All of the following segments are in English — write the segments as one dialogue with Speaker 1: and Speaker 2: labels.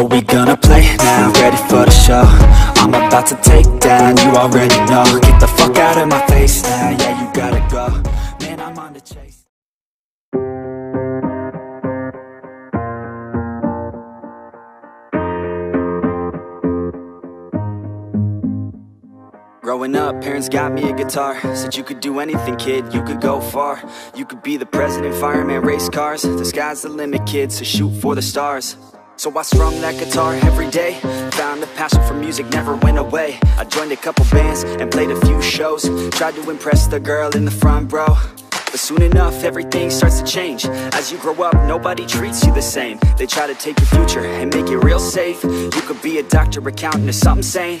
Speaker 1: Are we gonna play now? Ready for the show? I'm about to take down, you already know. Get the fuck out of my face now, yeah you gotta go. Man, I'm on the chase. Growing up, parents got me a guitar. Said you could do anything, kid, you could go far. You could be the president, fireman, race cars. The sky's the limit, kid, so shoot for the stars so I strummed that guitar every day. Found the passion for music never went away. I joined a couple bands and played a few shows. Tried to impress the girl in the front row. But soon enough, everything starts to change. As you grow up, nobody treats you the same. They try to take your future and make it real safe. You could be a doctor, accountant, or something sane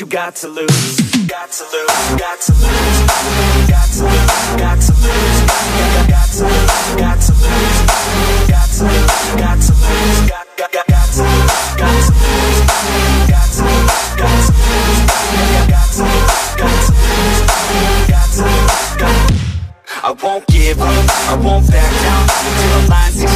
Speaker 1: you got to lose Got to lose, got to lose Got to lose, got to lose Got to lose, got to lose Got to lose, got to lose Got, got, to lose, got to lose Got to lose, got to lose Got to lose, got to lose Got to lose, I won't give up, I won't back down Till the line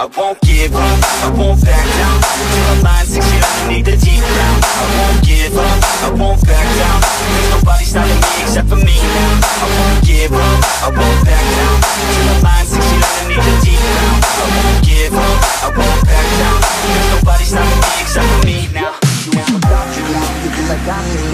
Speaker 1: I won't give up, I won't back down. Till the line six feet underneath the deep ground. I won't give up, I won't back down. There's nobody stopping me except for me now. I won't give up, I won't back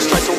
Speaker 1: just like